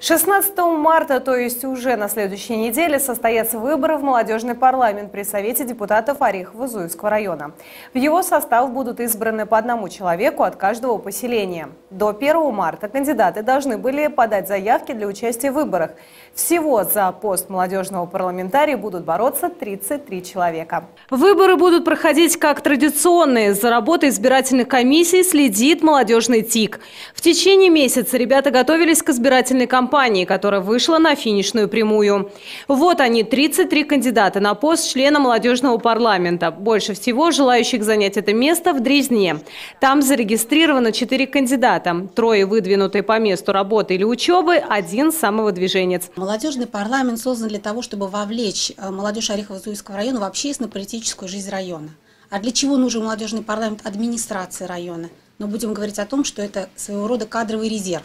16 марта, то есть уже на следующей неделе, состоятся выборы в молодежный парламент при Совете депутатов Орехово-Зуевского района. В его состав будут избраны по одному человеку от каждого поселения. До 1 марта кандидаты должны были подать заявки для участия в выборах. Всего за пост молодежного парламентария будут бороться 33 человека. Выборы будут проходить как традиционные. За работой избирательных комиссий следит молодежный ТИК. В течение месяца ребята готовились к избирательной кампании компании, которая вышла на финишную прямую. Вот они, 33 кандидата на пост члена молодежного парламента. Больше всего желающих занять это место в Дрезне. Там зарегистрировано 4 кандидата. Трое выдвинутые по месту работы или учебы, один самовыдвиженец. Молодежный парламент создан для того, чтобы вовлечь э, молодежь Орехово-Зуевского района в общественно-политическую жизнь района. А для чего нужен молодежный парламент администрации района? Но будем говорить о том, что это своего рода кадровый резерв.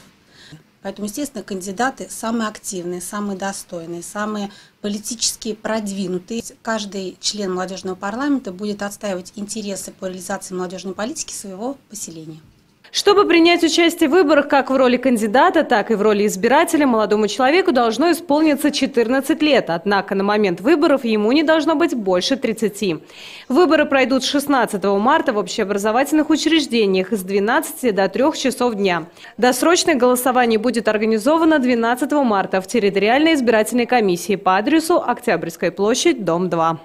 Поэтому, естественно, кандидаты самые активные, самые достойные, самые политически продвинутые. Каждый член молодежного парламента будет отстаивать интересы по реализации молодежной политики своего поселения. Чтобы принять участие в выборах как в роли кандидата, так и в роли избирателя, молодому человеку должно исполниться 14 лет. Однако на момент выборов ему не должно быть больше 30. Выборы пройдут 16 марта в общеобразовательных учреждениях с 12 до 3 часов дня. Досрочное голосование будет организовано 12 марта в территориальной избирательной комиссии по адресу Октябрьская площадь, дом 2.